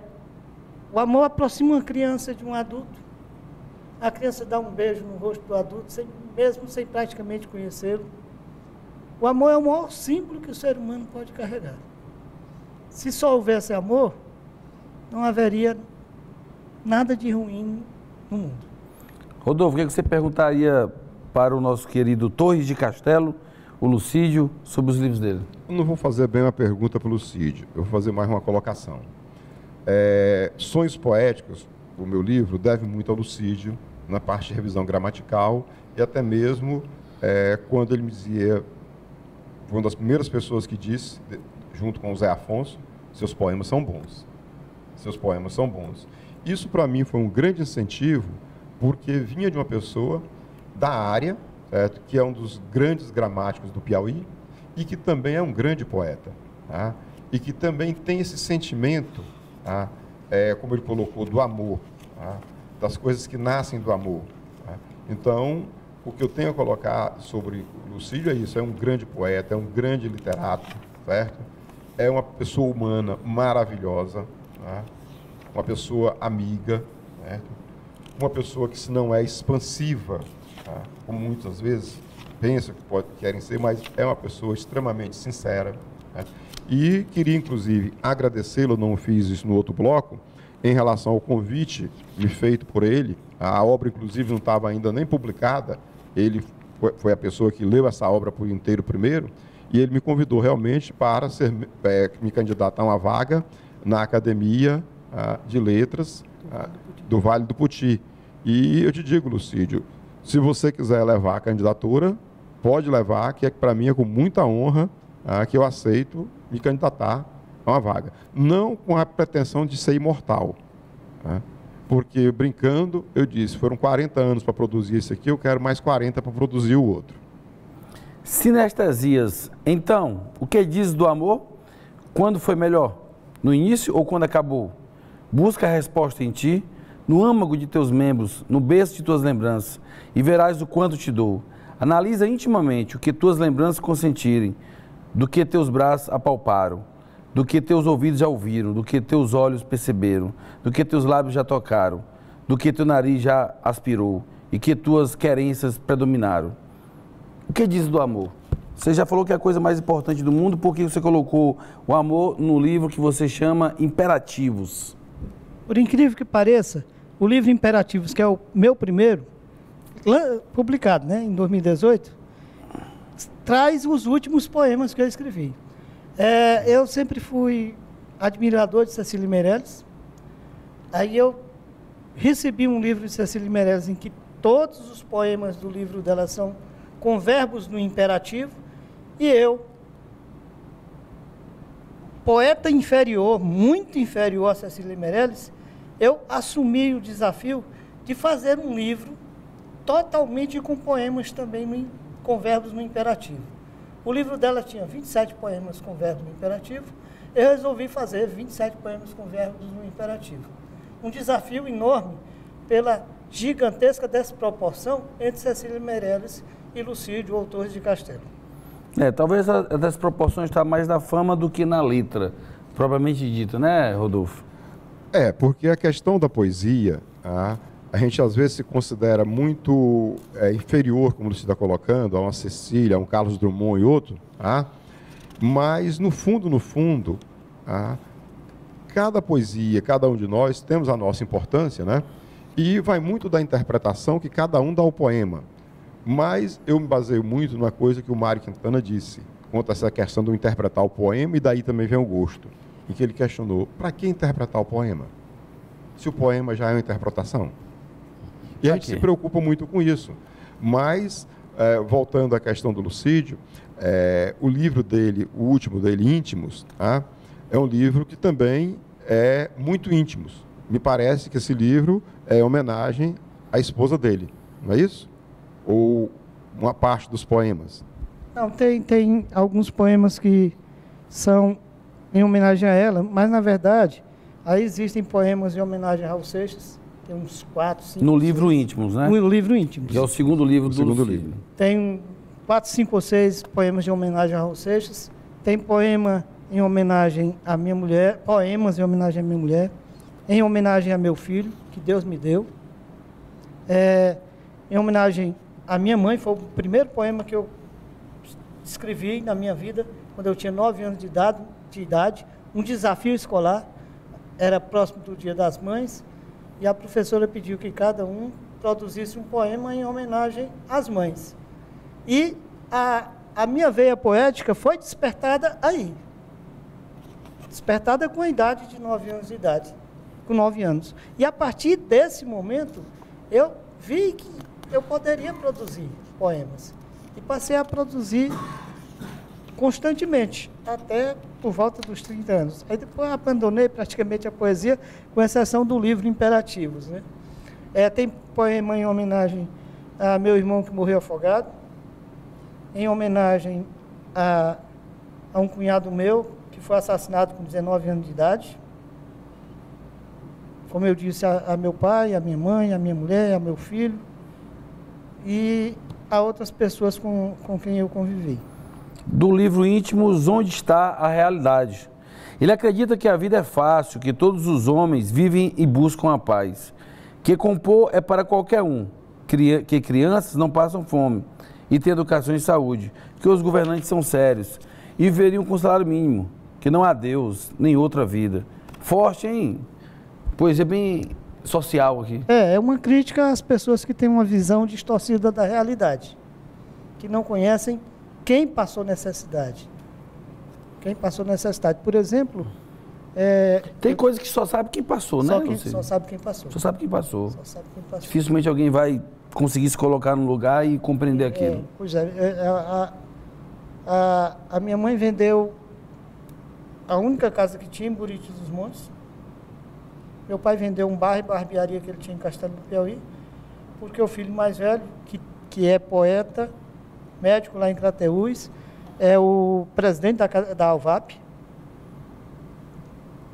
o amor aproxima uma criança de um adulto. A criança dá um beijo no rosto do adulto, sem, mesmo sem praticamente conhecê-lo. O amor é o maior símbolo que o ser humano pode carregar. Se só houvesse amor, não haveria nada de ruim no mundo. Rodolfo, o que você perguntaria para o nosso querido Torres de Castelo, o Lucídio, sobre os livros dele? Eu não vou fazer bem uma pergunta para o Lucídio, eu vou fazer mais uma colocação. É, Sonhos Poéticos, o meu livro, deve muito ao Lucídio, na parte de revisão gramatical e até mesmo é, quando ele me dizia foi uma das primeiras pessoas que disse, junto com o Zé Afonso, seus poemas são bons. Seus poemas são bons. Isso para mim foi um grande incentivo, porque vinha de uma pessoa da área, certo? que é um dos grandes gramáticos do Piauí e que também é um grande poeta. Tá? E que também tem esse sentimento, tá? é, como ele colocou, do amor, tá? das coisas que nascem do amor. Tá? Então, o que eu tenho a colocar sobre o Lucídio é isso, é um grande poeta, é um grande literato, certo? É uma pessoa humana maravilhosa, né? uma pessoa amiga, certo? uma pessoa que se não é expansiva, tá? como muitas vezes pensam que pode, querem ser, mas é uma pessoa extremamente sincera. Certo? E queria, inclusive, agradecê-lo, não fiz isso no outro bloco, em relação ao convite me feito por ele. A obra, inclusive, não estava ainda nem publicada, ele foi a pessoa que leu essa obra por inteiro primeiro, e ele me convidou realmente para ser, é, me candidatar a uma vaga na Academia ah, de Letras ah, do Vale do Puti. E eu te digo, Lucídio, se você quiser levar a candidatura, pode levar, que é para mim é com muita honra ah, que eu aceito me candidatar a uma vaga. Não com a pretensão de ser imortal. Tá? Porque brincando, eu disse, foram 40 anos para produzir esse aqui, eu quero mais 40 para produzir o outro. Sinestesias, então, o que diz do amor? Quando foi melhor? No início ou quando acabou? Busca a resposta em ti, no âmago de teus membros, no berço de tuas lembranças, e verás o quanto te dou. Analisa intimamente o que tuas lembranças consentirem, do que teus braços apalparam. Do que teus ouvidos já ouviram, do que teus olhos perceberam, do que teus lábios já tocaram, do que teu nariz já aspirou e que tuas querências predominaram. O que diz do amor? Você já falou que é a coisa mais importante do mundo, porque você colocou o amor no livro que você chama Imperativos. Por incrível que pareça, o livro Imperativos, que é o meu primeiro, publicado né, em 2018, traz os últimos poemas que eu escrevi. É, eu sempre fui admirador de Cecília Meirelles. Aí eu recebi um livro de Cecília Meirelles em que todos os poemas do livro dela são com verbos no imperativo e eu, poeta inferior, muito inferior a Cecília Meirelles, eu assumi o desafio de fazer um livro totalmente com poemas também no, com verbos no imperativo. O livro dela tinha 27 poemas com verbos no imperativo, eu resolvi fazer 27 poemas com verbos no imperativo. Um desafio enorme pela gigantesca desproporção entre Cecília Meirelles e Lucídio, autores de Castelo. É, talvez a, a desproporção está mais na fama do que na letra, propriamente dito, né, Rodolfo? É, porque a questão da poesia, a, a gente às vezes se considera muito é, inferior, como você está colocando, a uma Cecília, a um Carlos Drummond e outro, tá? mas no fundo, no fundo, a, cada poesia, cada um de nós temos a nossa importância, né? E vai muito da interpretação que cada um dá ao poema. Mas eu me baseio muito numa coisa que o Mário Quintana disse, quanto a essa questão do interpretar o poema, e daí também vem o gosto, em que ele questionou, para que interpretar o poema? Se o poema já é uma interpretação. E a gente se preocupa muito com isso. Mas, é, voltando à questão do Lucídio, é, o livro dele, o último dele, Íntimos, tá? é um livro que também é muito íntimos. Me parece que esse livro é homenagem à esposa dele, não é isso? Ou uma parte dos poemas? Não, tem, tem alguns poemas que são em homenagem a ela, mas na verdade, aí existem poemas em homenagem a Raul Seixas, tem uns quatro, cinco. No livro seis, Íntimos, né? No livro Íntimos. Que é o segundo livro o do segundo livro. Tem quatro, cinco ou seis poemas de homenagem a Raul Seixas. Tem poema em homenagem à minha mulher, poemas em homenagem à minha mulher, em homenagem a meu filho, que Deus me deu. É, em homenagem à minha mãe, foi o primeiro poema que eu escrevi na minha vida, quando eu tinha nove anos de idade, de idade um desafio escolar, era próximo do Dia das Mães, e a professora pediu que cada um produzisse um poema em homenagem às mães. E a, a minha veia poética foi despertada aí. Despertada com a idade de nove anos de idade com nove anos. E a partir desse momento, eu vi que eu poderia produzir poemas. E passei a produzir constantemente, até por volta dos 30 anos. Aí depois abandonei praticamente a poesia, com exceção do livro Imperativos. Né? É, tem poema em homenagem a meu irmão que morreu afogado, em homenagem a, a um cunhado meu que foi assassinado com 19 anos de idade, como eu disse, a, a, meu pai, a minha mãe, a minha mulher, a meu filho e a outras pessoas com, com quem eu convivi. Do livro Íntimos, Onde está a Realidade? Ele acredita que a vida é fácil, que todos os homens vivem e buscam a paz, que compor é para qualquer um, que crianças não passam fome e têm educação e saúde, que os governantes são sérios e viveriam com salário mínimo, que não há Deus nem outra vida. Forte, hein? Poesia bem social aqui. É, é uma crítica às pessoas que têm uma visão distorcida da realidade, que não conhecem quem passou necessidade. Quem passou necessidade. Por exemplo. É, Tem eu, coisa que só sabe quem passou, só né? Quem, só sabe quem passou. Só sabe quem passou. Só sabe quem passou. Dificilmente alguém vai conseguir se colocar no lugar e compreender é, aquilo. Pois é, é a, a, a minha mãe vendeu a única casa que tinha em Buriti dos Montes meu pai vendeu um bar e barbearia que ele tinha em Castelo do Piauí, porque o filho mais velho, que, que é poeta, médico lá em Crateús, é o presidente da, da.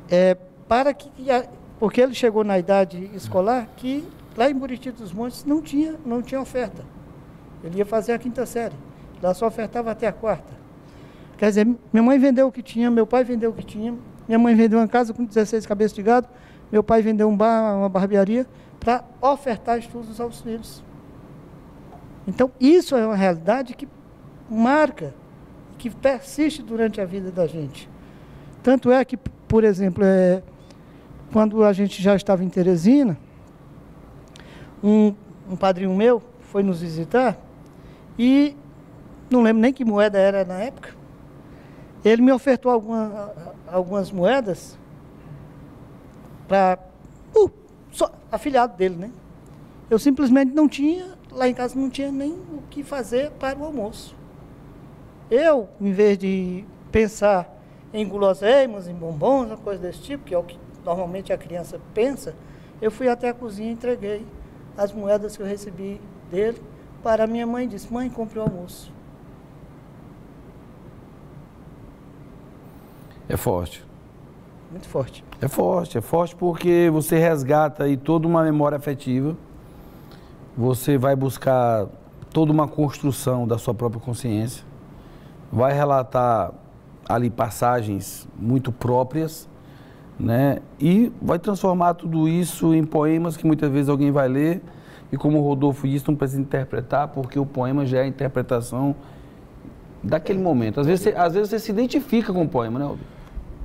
É, para que, porque ele chegou na idade escolar que lá em Buriti dos Montes não tinha, não tinha oferta. Ele ia fazer a quinta série. Lá só ofertava até a quarta. Quer dizer, minha mãe vendeu o que tinha, meu pai vendeu o que tinha. Minha mãe vendeu uma casa com 16 cabeças de gado, meu pai vendeu um bar, uma barbearia, para ofertar estudos aos filhos. Então, isso é uma realidade que marca, que persiste durante a vida da gente. Tanto é que, por exemplo, é, quando a gente já estava em Teresina, um, um padrinho meu foi nos visitar e não lembro nem que moeda era na época. Ele me ofertou alguma, algumas moedas para uh, afilhado dele, né? Eu simplesmente não tinha, lá em casa não tinha nem o que fazer para o almoço. Eu, em vez de pensar em guloseimas, em bombons, uma coisa desse tipo, que é o que normalmente a criança pensa, eu fui até a cozinha e entreguei as moedas que eu recebi dele para a minha mãe e disse, mãe, compre o almoço. É forte. Muito forte. É forte, é forte porque você resgata aí toda uma memória afetiva, você vai buscar toda uma construção da sua própria consciência, vai relatar ali passagens muito próprias, né? E vai transformar tudo isso em poemas que muitas vezes alguém vai ler e como o Rodolfo disse, não precisa interpretar porque o poema já é a interpretação daquele momento. Às vezes você, às vezes você se identifica com o poema, né, Rodolfo?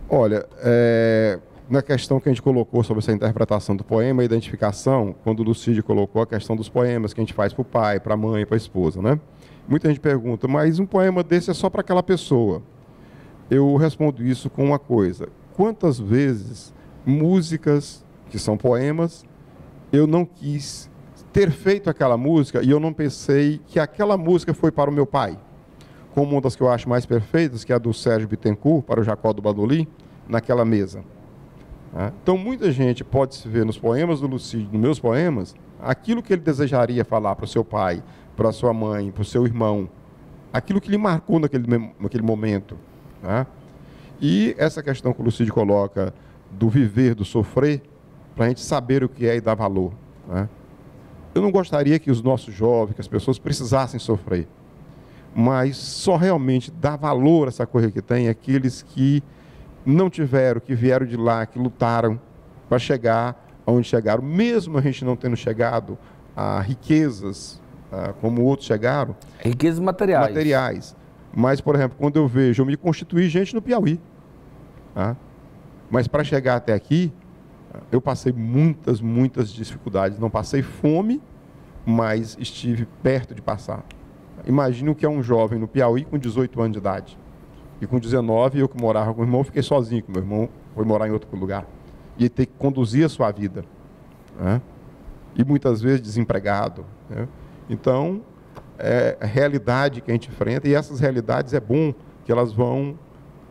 Olha, é, na questão que a gente colocou sobre essa interpretação do poema, a identificação, quando o Lucídio colocou a questão dos poemas que a gente faz para o pai, para a mãe, para a esposa, né? Muita gente pergunta, mas um poema desse é só para aquela pessoa? Eu respondo isso com uma coisa: quantas vezes músicas que são poemas eu não quis ter feito aquela música e eu não pensei que aquela música foi para o meu pai? Como uma das que eu acho mais perfeitas, que é a do Sérgio Bittencourt, para o Jacó do Badoli, naquela mesa. Né? Então, muita gente pode se ver nos poemas do Lucídio, nos meus poemas, aquilo que ele desejaria falar para o seu pai, para a sua mãe, para o seu irmão, aquilo que lhe marcou naquele, naquele momento. Né? E essa questão que o Lucídio coloca do viver, do sofrer, para a gente saber o que é e dar valor. Né? Eu não gostaria que os nossos jovens, que as pessoas precisassem sofrer, mas só realmente dá valor a essa coisa que tem aqueles que não tiveram, que vieram de lá, que lutaram para chegar onde chegaram, mesmo a gente não tendo chegado a riquezas ah, como outros chegaram. Riquezas materiais. Materiais. Mas, por exemplo, quando eu vejo, eu me constituí gente no Piauí. Tá? Mas para chegar até aqui, eu passei muitas, muitas dificuldades. Não passei fome, mas estive perto de passar. Imagine o que é um jovem no Piauí com 18 anos de idade. E com 19, eu que morava com o irmão, fiquei sozinho, com meu irmão foi morar em outro lugar. E ter que conduzir a sua vida. Né? E muitas vezes desempregado. Né? Então, é a realidade que a gente enfrenta, e essas realidades é bom que elas vão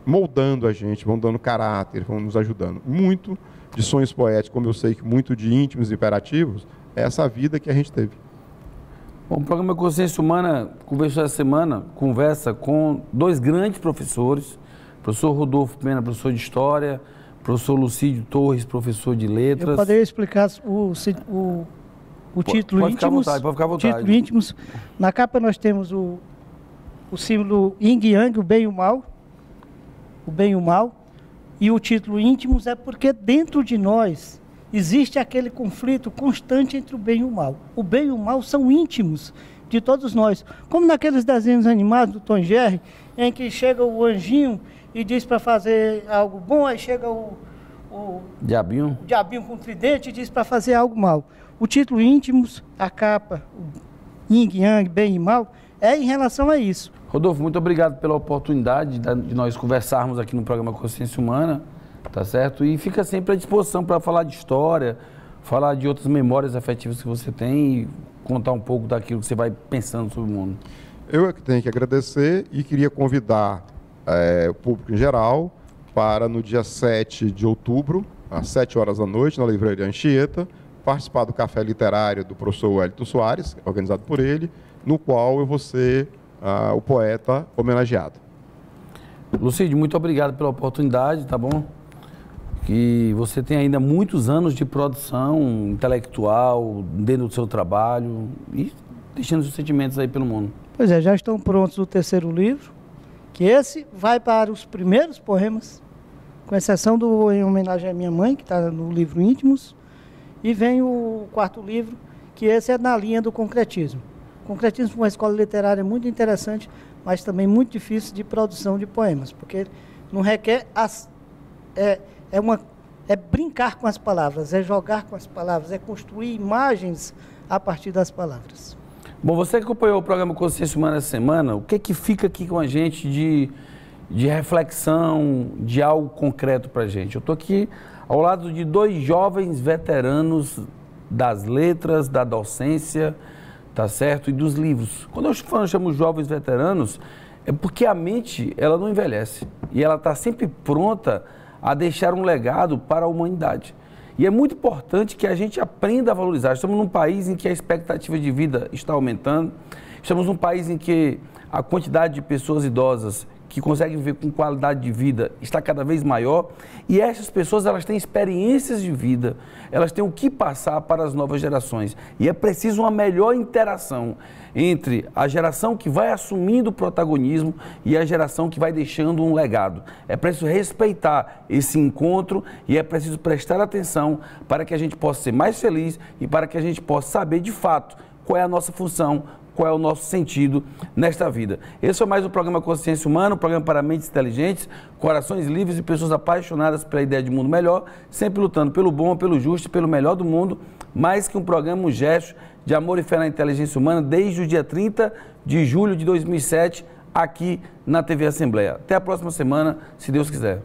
moldando a gente, vão dando caráter, vão nos ajudando. Muito de sonhos poéticos, como eu sei que muito de íntimos e imperativos, é essa vida que a gente teve. Bom, o programa Consciência Humana conversou essa semana, conversa com dois grandes professores, professor Rodolfo Pena, professor de História, professor Lucídio Torres, professor de Letras. Eu poderia explicar o, o, o título pode íntimos. Ficar à vontade, pode ficar à vontade. Título íntimos. Na capa nós temos o, o símbolo Yin Yang, o bem e o mal. O bem e o mal. E o título íntimos é porque dentro de nós existe aquele conflito constante entre o bem e o mal. O bem e o mal são íntimos de todos nós. Como naqueles desenhos animados do Tom Jerry, em que chega o anjinho e diz para fazer algo bom, aí chega o, o diabinho. o diabinho com tridente e diz para fazer algo mal. O título íntimos, a capa, yin yang, bem e mal, é em relação a isso. Rodolfo, muito obrigado pela oportunidade de nós conversarmos aqui no programa Consciência Humana tá certo? E fica sempre à disposição para falar de história, falar de outras memórias afetivas que você tem e contar um pouco daquilo que você vai pensando sobre o mundo. Eu é que tenho que agradecer e queria convidar é, o público em geral para no dia 7 de outubro, às 7 horas da noite, na Livraria Anchieta, participar do café literário do professor Wellington Soares, organizado por ele, no qual eu vou ser uh, o poeta homenageado. Lucídio, muito obrigado pela oportunidade, tá bom? Que você tem ainda muitos anos de produção intelectual dentro do seu trabalho e deixando os sentimentos aí pelo mundo. Pois é, já estão prontos o terceiro livro Que esse vai para os primeiros poemas, com exceção do Em Homenagem à Minha Mãe, que está no livro Íntimos, e vem o quarto livro, que esse é na linha do concretismo. O concretismo é uma escola literária muito interessante, mas também muito difícil de produção de poemas, porque não requer as, é, é, uma, é brincar com as palavras, é jogar com as palavras, é construir imagens a partir das palavras. Bom, você que acompanhou o programa Consciência Humana essa semana, o que que fica aqui com a gente de, de reflexão, de algo concreto para a gente? Eu estou aqui ao lado de dois jovens veteranos das letras, da docência, tá certo? E dos livros. Quando eu chamo jovens veteranos, é porque a mente, ela não envelhece. E ela está sempre pronta a deixar um legado para a humanidade. E é muito importante que a gente aprenda a valorizar. Estamos num país em que a expectativa de vida está aumentando. Estamos num país em que a quantidade de pessoas idosas que conseguem viver com qualidade de vida está cada vez maior e essas pessoas elas têm experiências de vida, elas têm o que passar para as novas gerações e é preciso uma melhor interação entre a geração que vai assumindo o protagonismo e a geração que vai deixando um legado. É preciso respeitar esse encontro e é preciso prestar atenção para que a gente possa ser mais feliz e para que a gente possa saber de fato qual é a nossa função, qual é o nosso sentido nesta vida. Esse é mais um programa Consciência Humana, um programa para mentes inteligentes, corações livres e pessoas apaixonadas pela ideia de mundo melhor, sempre lutando pelo bom, pelo justo e pelo melhor do mundo, mais que um programa, um gesto de amor e fé na inteligência humana desde o dia 30 de julho de 2007, aqui na TV Assembleia. Até a próxima semana, se Deus quiser.